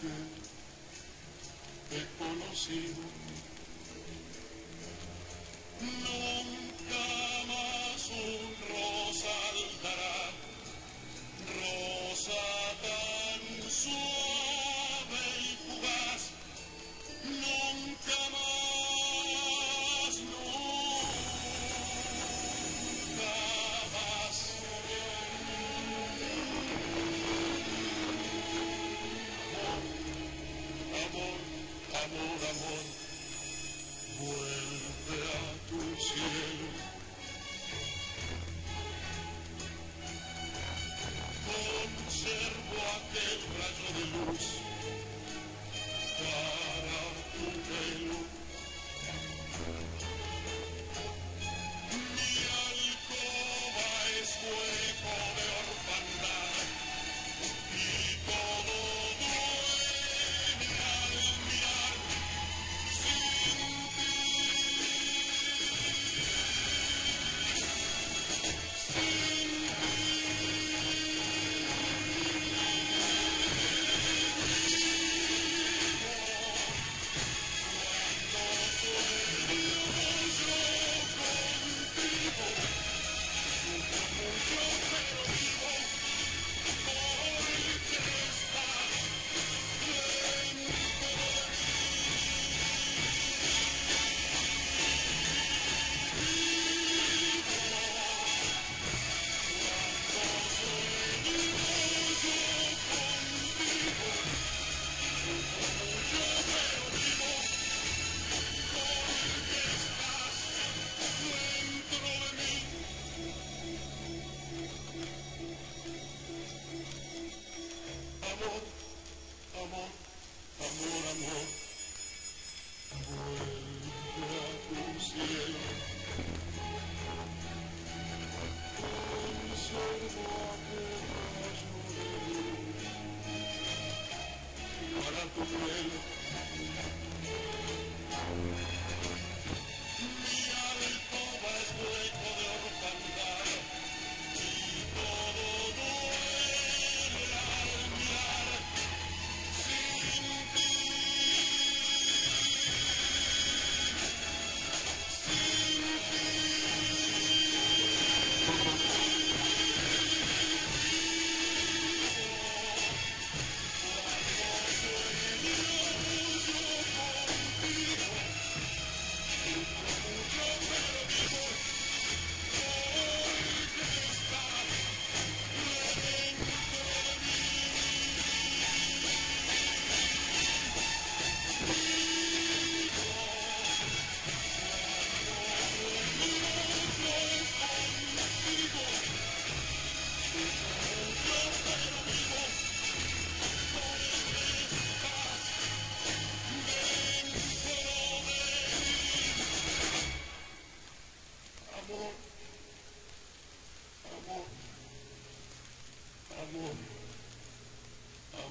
que Gabriel.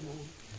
Oh.